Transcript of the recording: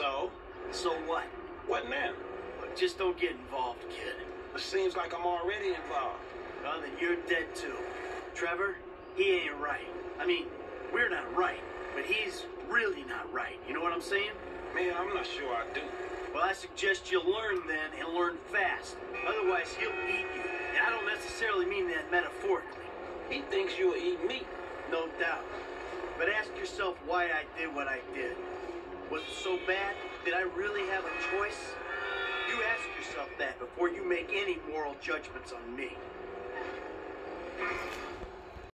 So? So what? What now? Look, just don't get involved, kid. It seems like I'm already involved. Well, then you're dead too. Trevor, he ain't right. I mean, we're not right, but he's really not right. You know what I'm saying? Man, I'm not sure I do. Well, I suggest you learn then and learn fast. Otherwise, he'll eat you. And I don't necessarily mean that metaphorically. He thinks you'll eat meat. No doubt. But ask yourself why I did what I did. Was it so bad? Did I really have a choice? You ask yourself that before you make any moral judgments on me.